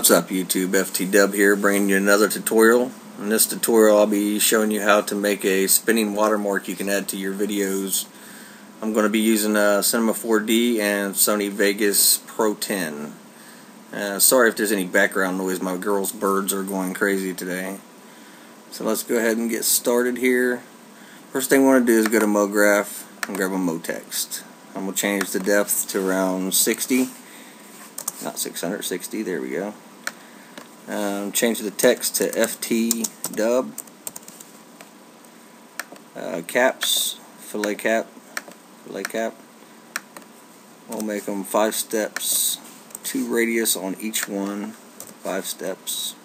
What's up YouTube, FTW here bringing you another tutorial. In this tutorial I'll be showing you how to make a spinning watermark you can add to your videos. I'm going to be using uh, Cinema 4D and Sony Vegas Pro 10. Uh, sorry if there's any background noise, my girl's birds are going crazy today. So let's go ahead and get started here. First thing I want to do is go to MoGraph and grab a MoText. I'm going to change the depth to around 60 not 660, there we go. Um, change the text to FT dub. Uh, caps, fillet cap, fillet cap. We'll make them five steps, two radius on each one, five steps,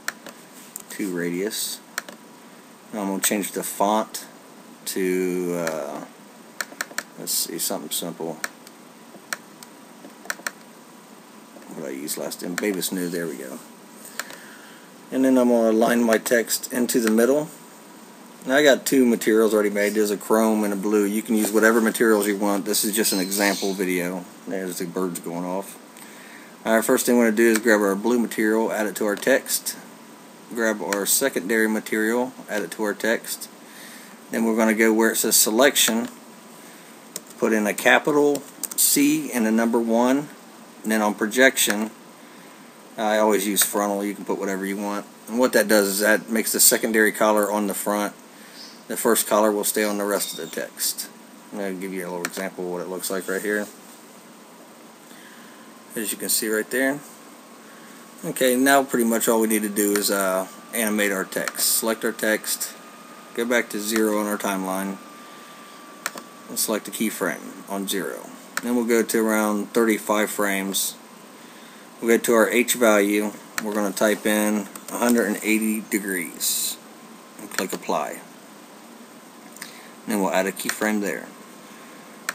two radius. I'm going to change the font to, uh, let's see, something simple. what I used last time. Bebas Neue, there we go. And then I'm going to align my text into the middle. Now I got two materials already made. There's a chrome and a blue. You can use whatever materials you want. This is just an example video. There's the birds going off. Alright, first thing we want to do is grab our blue material, add it to our text. Grab our secondary material, add it to our text. Then we're going to go where it says selection, put in a capital C and a number 1 and then on projection, I always use frontal. You can put whatever you want. And what that does is that makes the secondary collar on the front. The first collar will stay on the rest of the text. I'm going to give you a little example of what it looks like right here. As you can see right there. Okay, now pretty much all we need to do is uh, animate our text. Select our text, go back to zero on our timeline, and select the keyframe on zero. Then we'll go to around 35 frames. We'll go to our H value. We're going to type in 180 degrees and click apply. then we'll add a keyframe there.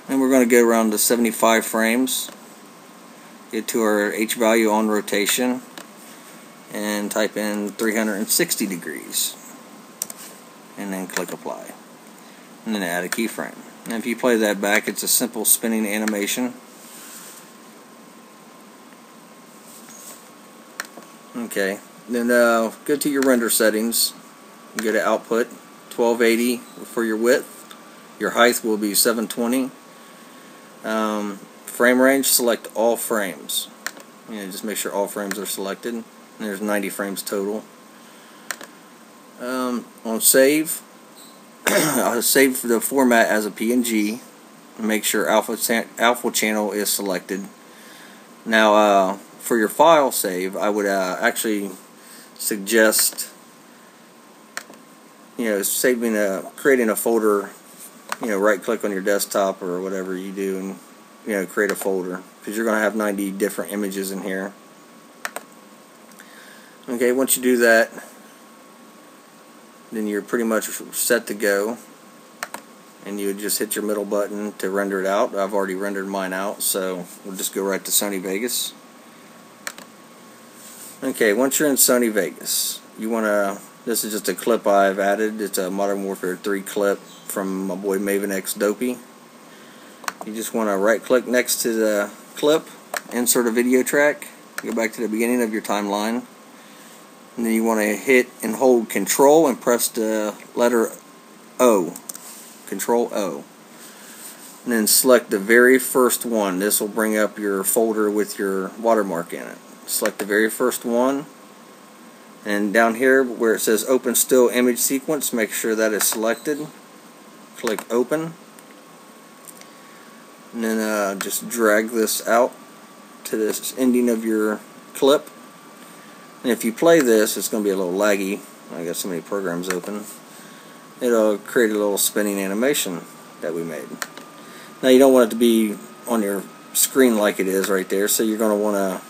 Then we're going to go around to 75 frames. Get to our H value on rotation and type in 360 degrees and then click apply and then add a keyframe. And if you play that back, it's a simple spinning animation. Okay, then uh, go to your render settings. Go to output, 1280 for your width. Your height will be 720. Um, frame range, select all frames. You know, just make sure all frames are selected. And there's 90 frames total. Um, on save, I'll save the format as a PNG. Make sure alpha alpha channel is selected. Now, uh, for your file save, I would uh, actually suggest you know saving a creating a folder. You know, right click on your desktop or whatever you do, and you know create a folder because you're going to have 90 different images in here. Okay, once you do that, then you're pretty much set to go and you just hit your middle button to render it out I've already rendered mine out so we'll just go right to Sony Vegas okay once you're in Sony Vegas you want to this is just a clip I've added. It's a Modern Warfare 3 clip from my boy Maven X Dopey. You just want to right click next to the clip insert a video track go back to the beginning of your timeline and then you want to hit and hold control and press the letter O control O and then select the very first one. This will bring up your folder with your watermark in it select the very first one and down here where it says open still image sequence make sure that is selected click open and then uh, just drag this out to this ending of your clip and if you play this, it's going to be a little laggy. I got so many programs open. It'll create a little spinning animation that we made. Now you don't want it to be on your screen like it is right there, so you're going to want to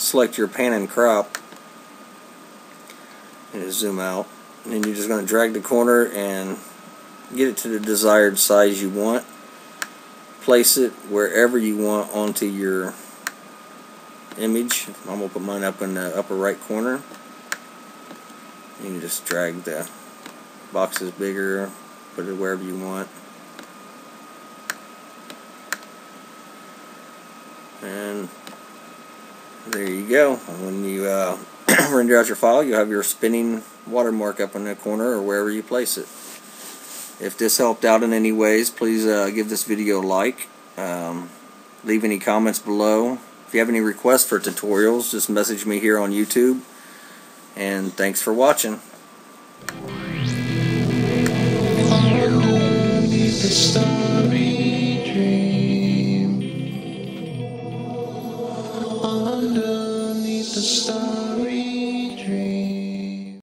select your pan and crop and zoom out. And then you're just going to drag the corner and get it to the desired size you want. Place it wherever you want onto your image. I'm going to put mine up in the upper right corner. You can just drag the boxes bigger, put it wherever you want. And there you go. When you uh, render out your file, you have your spinning watermark up in the corner or wherever you place it. If this helped out in any ways, please uh, give this video a like. Um, leave any comments below. If you have any requests for tutorials, just message me here on YouTube. And thanks for watching.